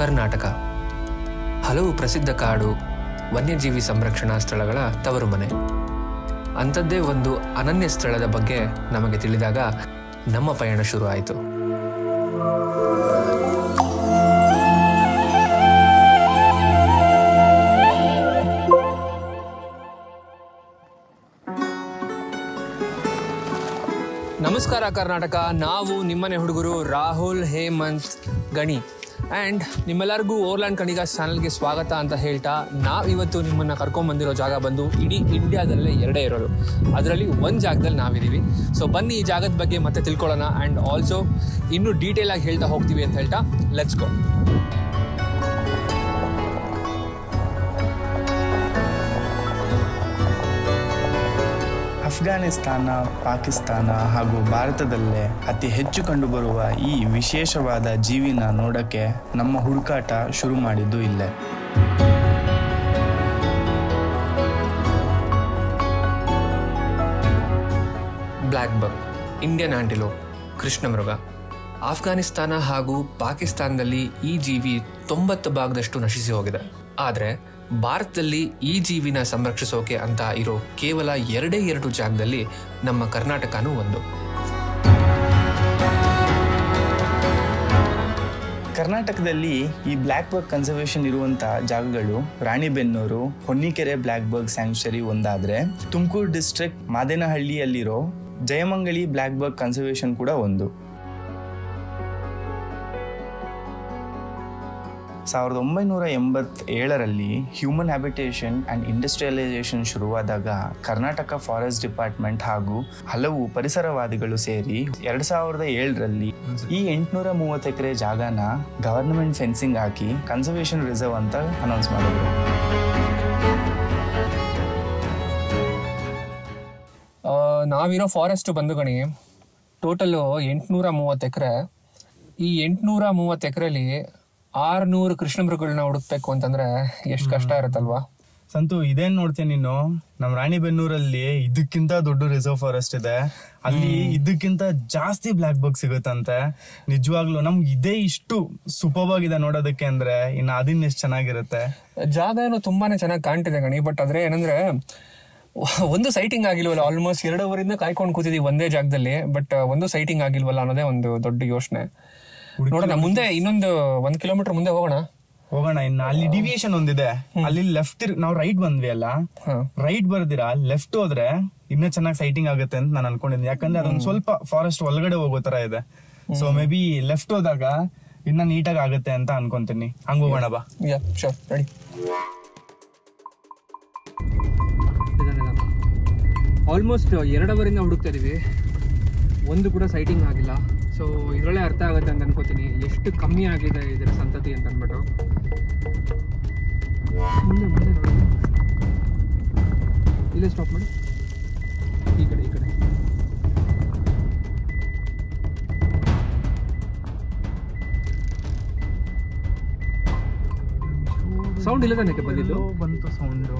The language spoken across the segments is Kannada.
ಕರ್ನಾಟಕ. ಹಲವು ಪ್ರಸಿದ್ಧ ಕಾಡು, ವನ್ಯಜೀವಿ ಸಂರಕ್ಷಣಾ ಸ್ಥಳಗಳ ತವರು ಮನೆ ಅಂಥದ್ದೇ ಒಂದು ಅನನ್ಯ ಸ್ಥಳದ ಬಗ್ಗೆ ನಮಗೆ ತಿಳಿದಾಗ ನಮ್ಮ ಪಯಣ ಶುರು ಆಯಿತು ನಮಸ್ಕಾರ ಕರ್ನಾಟಕ, ನಾವು ನಿಮ್ಮನೆ ಹುಡುಗರು ರಾಹುಲ್ ಹೇಮಂತ್ ಗಣಿ. ಆ್ಯಂಡ್ ನಿಮ್ಮೆಲ್ಲರಿಗೂ ಓರ್ಲ್ಯಾಂಡ್ ಕಣಿಗ ಚಾನಲ್ಗೆ ಸ್ವಾಗತ ಅಂತ ಹೇಳ್ತಾ ನಾವು ಇವತ್ತು ನಿಮ್ಮನ್ನು ಕರ್ಕೊಂಬಂದಿರೋ ಜಾಗ ಬಂದು ಇಡೀ ಇಂಡಿಯಾದಲ್ಲೇ ಎರಡೇ ಇರೋದು. ಅದರಲ್ಲಿ ಒಂದು ಜಾಗದಲ್ಲಿ ನಾವಿದ್ದೀವಿ. ಸೊ ಬನ್ನಿ ಈ ಜಾಗದ ಬಗ್ಗೆ ಮತ್ತೆ ತಿಳ್ಕೊಳ್ಳೋಣ. ಆ್ಯಂಡ್ ಆಲ್ಸೋ ಇನ್ನೂ ಡೀಟೇಲಾಗಿ ಹೇಳ್ತಾ ಹೋಗ್ತೀವಿ ಅಂತ ಹೇಳ್ತಾ ಲೆಟ್ಸ್ ಗೋ ಅಫ್ಘಾನಿಸ್ತಾನ, ಪಾಕಿಸ್ತಾನ ಹಾಗೂ ಭಾರತದಲ್ಲೇ ಅತಿ ಹೆಚ್ಚು ಕಂಡುಬರುವ ಈ ವಿಶೇಷವಾದ ಜೀವಿನ ನೋಡಕ್ಕೆ ನಮ್ಮ ಹುಡುಕಾಟ ಶುರು ಮಾಡಿದ್ದು ಇಲ್ಲೇ. ಬ್ಲ್ಯಾಕ್ ಬಗ್ ಇಂಡಿಯನ್ ಆಂಟಿಲೋಪ್, ಕೃಷ್ಣಮೃಗ. ಆಫ್ಘಾನಿಸ್ತಾನ ಹಾಗೂ ಪಾಕಿಸ್ತಾನದಲ್ಲಿ ಈ ಜೀವಿ ತೊಂಬತ್ತು ಭಾಗದಷ್ಟು ನಶಿಸಿ ಹೋಗಿದೆ. ಆದರೆ ಭಾರತದಲ್ಲಿ ಈ ಜೀವಿನ ಸಂರಕ್ಷಿಸೋಕೆ ಅಂತ ಇರೋ ಕೇವಲ ಎರಡೇ ಎರಡು ಜಾಗದಲ್ಲಿ ನಮ್ಮ ಕರ್ನಾಟಕನೂ ಒಂದು. ಕರ್ನಾಟಕದಲ್ಲಿ ಈ ಬ್ಲ್ಯಾಕ್ ಬರ್ಗ್ ಕನ್ಸರ್ವೇಷನ್ ಇರುವಂತಹ ಜಾಗಗಳು Ranebennur, Honnikere black burg sanctuary ಒಂದಾದ್ರೆ, ತುಮಕೂರು ಡಿಸ್ಟ್ರಿಕ್ಟ್ ಮಾದೇನಹಳ್ಳಿಯಲ್ಲಿರೋ ಜಯಮಂಗಳಿ ಬ್ಲ್ಯಾಕ್ ಬರ್ಗ್ ಕನ್ಸರ್ವೇಷನ್ ಕೂಡ ಒಂದು. ಸಾವಿರದ ಒಂಬೈನೂರ ಎಂಬತ್ತೇಳರಲ್ಲಿ ಹ್ಯೂಮನ್ ಹ್ಯಾಬಿಟೇಷನ್ ಆ್ಯಂಡ್ ಇಂಡಸ್ಟ್ರಿಯಲೈಸೇಷನ್ ಶುರುವಾದಾಗ ಕರ್ನಾಟಕ ಫಾರೆಸ್ಟ್ ಡಿಪಾರ್ಟ್ಮೆಂಟ್ ಹಾಗೂ ಹಲವು ಪರಿಸರವಾದಿಗಳು ಸೇರಿ ಎರಡು ಸಾವಿರದ ಏಳರಲ್ಲಿ ಈ ಎಂಟುನೂರ ಮೂವತ್ತು ಎಕರೆ ಜಾಗನ ಗವರ್ನಮೆಂಟ್ ಫೆನ್ಸಿಂಗ್ ಹಾಕಿ ಕನ್ಸರ್ವೇಷನ್ ರಿಸರ್ವ್ ಅಂತ ಅನೌನ್ಸ್ ಮಾಡಿದ್ರು. ನಾವಿರೋ ಫಾರೆಸ್ಟ್ ಬಂದು ಗಣಿ ಟೋಟಲ್ ಎಂಟುನೂರ ಮೂವತ್ತು ಎಕರೆ. ಈ ಎಂಟುನೂರ ಮೂವತ್ತು ಎಕರೆಲಿ ಆರ್ನೂರು ಕೃಷ್ಣ ಮೃಗಗಳನ್ನ ಹುಡುಕ್ಬೇಕು ಅಂತಂದ್ರೆ ಎಷ್ಟು ಕಷ್ಟ ಇರುತ್ತಲ್ವಾ? ಸಂತು ಇದೇನ್ ನೋಡ್ತೀನಿ ನೀನು? ನಮ್ ರಾಣಿಬೆನ್ನೂರಲ್ಲಿ ಇದಕ್ಕಿಂತ ದೊಡ್ಡ ರಿಸರ್ವ್ ಫಾರೆಸ್ಟ್ ಇದೆ. ಅಲ್ಲಿ ಇದಕ್ಕಿಂತ ಜಾಸ್ತಿ ಬ್ಲ್ಯಾಕ್ ಬಗ್ ಸಿಗುತ್ತಂತೆ. ನಿಜವಾಗ್ಲೂ ನಮ್ಗೆ ಇದೇ ಇಷ್ಟು ಸೂಪರ್ ಆಗಿದೆ ನೋಡೋದಕ್ಕೆ ಅಂದ್ರೆ ಇನ್ನು ಅದಿನ್ ಎಷ್ಟು ಚೆನ್ನಾಗಿರುತ್ತೆ. ಜಾಗ ಏನೋ ತುಂಬಾನೇ ಚೆನ್ನಾಗಿ ಕಾಣ್ತಿದೆ ಗಣಿ ಬಟ್ ಆದ್ರೆ ಏನಂದ್ರೆ ಒಂದು ಸೈಟಿಂಗ್ ಆಗಿಲ್ವಲ್ಲ ಆಲ್ಮೋಸ್ಟ್ ಎರಡು ಅವರಿಂದ ಕಾಯ್ಕೊಂಡು ಕೂತಿದೀವಿ ಒಂದೇ ಜಾಗದಲ್ಲಿ ಬಟ್ ಒಂದು ಸೈಟಿಂಗ್ ಆಗಿಲ್ವಲ್ಲ ಅನ್ನೋದೇ ಒಂದು ದೊಡ್ಡ ಯೋಚನೆ. ನೋಡೋಣ ಮುಂದೆ ಇನ್ನೊಂದು ಒಂದ್ ಕಿಲೋಮೀಟರ್ ಮುಂದೆ ಹೋಗೋಣ. ಹೋಗೋಣ ಇನ್ನು ಅಲ್ಲಿ ಡಿವಿಯೇಷನ್ ಒಂದಿದೆ. ಅಲ್ಲಿ ಲೆಫ್ಟ್ ನಾವು ರೈಟ್ ಬಂದ್ವಿ ಅಲ್ಲ? ರೈಟ್ ಬರ್ದಿರಾ? ಲೆಫ್ಟ್ ಹೋದ್ರೆ ಇನ್ನೂ ಚೆನ್ನಾಗಿ ಸೈಟಿಂಗ್ ಆಗುತ್ತೆ ಅಂತ ನಾನು ಅನ್ಕೊಂಡಿದ್ದೀನಿ. ಯಾಕಂದ್ರೆ ಅದೊಂದು ಸ್ವಲ್ಪ ಫಾರೆಸ್ಟ್ ಒಳಗಡೆ ಹೋಗೋ ತರ ಇದೆ. ಸೊ ಮೇ ಬಿ ಲೆಫ್ಟ್ ಹೋದಾಗ ಇನ್ನ ನೀಟಾಗಿ ಆಗುತ್ತೆ ಅಂತ ಅನ್ಕೊಂತೀನಿ. ಹಂಗ ಹೋಗೋಣ ಬಾ. ಯಾ ಶೋರ್ ರೆಡಿ ಆಲ್ಮೋಸ್ಟ್ ಎರಡವರಿಂದ ಹುಡುಕ್ತಾ ಇದೀವಿ. ಒಂದು ಕೂಡ ಸೈಟಿಂಗ್ ಆಗಿಲ್ಲ. ಸೊ ಇದರಲ್ಲೇ ಅರ್ಥ ಆಗುತ್ತೆ ಅಂತ ಅನ್ಕೋತೀನಿ. ಎಷ್ಟು ಕಮ್ಮಿ ಆಗಿದೆ ಇದರ ಸಂತತಿ ಅಂತ ಅಂದ್ಬಿಟ್ಟು ಮುಂದೆ ಮುಂದೆ ಇಲ್ಲೇ ಸ್ಟಾಪ್ ಮಾಡಿ. ಈ ಕಡೆ ಈ ಕಡೆ. ಸೌಂಡ್ ಇಲ್ಲ ತಾನೆ ಬಂದಿದ್ದು? ಬಂತು ಸೌಂಡು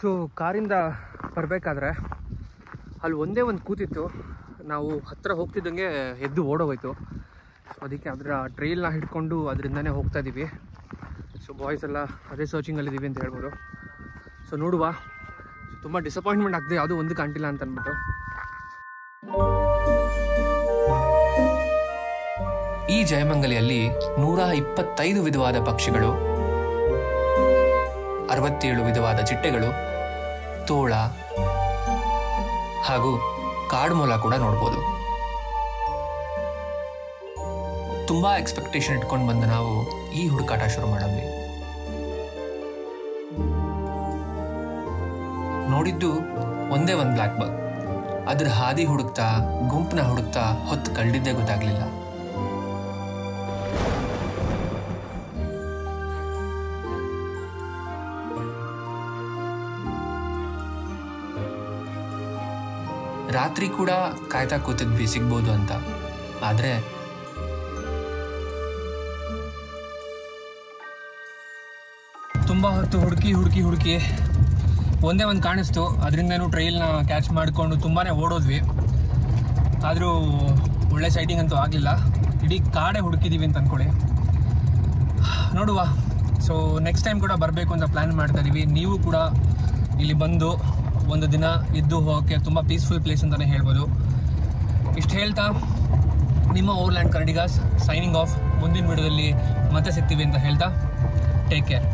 ಸೊ, ಕಾರಿಂದ ಬರಬೇಕಾದ್ರೆ ಅಲ್ಲಿ ಒಂದೇ ಒಂದು ಕೂತಿತ್ತು. ನಾವು ಹತ್ತಿರ ಹೋಗ್ತಿದ್ದಂಗೆ ಎದ್ದು ಓಡೋಗೋಯ್ತು. ಸೊ ಅದಕ್ಕೆ ಅದರ ಟ್ರೈಲ್ನ ಹಿಡ್ಕೊಂಡು ಅದರಿಂದನೇ ಹೋಗ್ತಾ ಇದ್ದೀವಿ ಸೊ ಬಾಯ್ಸ್ ಎಲ್ಲ ಅದೇ ಸರ್ಚಿಂಗಲ್ಲಿದ್ದೀವಿ ಅಂತ ಹೇಳ್ಬೋದು. ಸೊ ನೋಡುವ. ತುಂಬ ಡಿಸಪಾಯಿಂಟ್ಮೆಂಟ್ ಆಗ್ತದೆ. ಯಾವುದೂ ಒಂದು ಕಾಣ್ತಿಲ್ಲ ಅಂತ ಅಂದ್ಬಿಟ್ಟು. ಈ ಜಯಮಂಗಲಿಯಲ್ಲಿ ನೂರ ಇಪ್ಪತ್ತೈದು ವಿಧವಾದ ಪಕ್ಷಿಗಳು ಅರವತ್ತೇಳು ವಿಧವಾದ ಚಿಟ್ಟೆಗಳು, ತೋಳ ಹಾಗೂ ಕಾಡ್ಮೊಲ ಕೂಡ ನೋಡ್ಬೋದು. ತುಂಬಾ ಎಕ್ಸ್ಪೆಕ್ಟೇಷನ್ ಇಟ್ಕೊಂಡು ಬಂದ ನಾವು ಈ ಹುಡುಕಾಟ ಶುರು ಮಾಡಿದ್ವಿ. ನೋಡಿದ್ದು ಒಂದೇ ಒಂದು ಬ್ಲ್ಯಾಕ್ ಬಗ್ ಅದ್ರ ಹಾದಿ ಹುಡುಕ್ತಾ ಗುಂಪನ್ನ ಹುಡುಕ್ತಾ ಹೊತ್ತು ಕಳ್ಳಿದ್ದೇ ಗೊತ್ತಾಗ್ಲಿಲ್ಲ. ರಾತ್ರಿ ಕೂಡ ಕಾಯ್ತಾ ಕೂತಿದ್ವಿ ಸಿಗ್ಬೋದು ಅಂತ. ಆದರೆ ತುಂಬ ಹೊತ್ತು ಹುಡುಕಿ ಹುಡುಕಿ ಹುಡುಕಿ ಒಂದೇ ಒಂದು ಕಾಣಿಸ್ತು. ಅದರಿಂದನೂ ಟ್ರೈಲ್ನ ಕ್ಯಾಚ್ ಮಾಡಿಕೊಂಡು ತುಂಬಾ ಓಡೋದ್ವಿ. ಆದರೂ ಒಳ್ಳೆ ಸೈಟಿಂಗ್ ಅಂತೂ ಆಗಲಿಲ್ಲ. ಇಡೀ ಕಾಡೆ ಹುಡುಕಿದ್ದೀವಿ ಅಂತ ಅಂದ್ಕೊಳ್ಳಿ ನೋಡುವ. ಸೊ ನೆಕ್ಸ್ಟ್ ಟೈಮ್ ಕೂಡ ಬರಬೇಕು ಅಂತ ಪ್ಲ್ಯಾನ್ ಮಾಡ್ತಾ ಇದ್ದೀವಿ ನೀವು ಕೂಡ ಇಲ್ಲಿ ಬಂದು ಒಂದು ದಿನ ಇದ್ದು ಹೋಗೋಕ್ಕೆ ತುಂಬ ಪೀಸ್ಫುಲ್ ಪ್ಲೇಸ್ ಅಂತಲೇ ಹೇಳ್ಬೋದು. ಇಷ್ಟು ಹೇಳ್ತಾ, ನಿಮ್ಮ ಓವರ್ಲ್ಯಾಂಡ್ ಕರಡಿಗಾಸ್ ಸೈನಿಂಗ್ ಆಫ್ ಮುಂದಿನ ವಿಡಿಯೋದಲ್ಲಿ ಮತ್ತೆ ಸಿಗ್ತೀವಿ ಅಂತ ಹೇಳ್ತಾ ಟೇಕ್ ಕೇರ್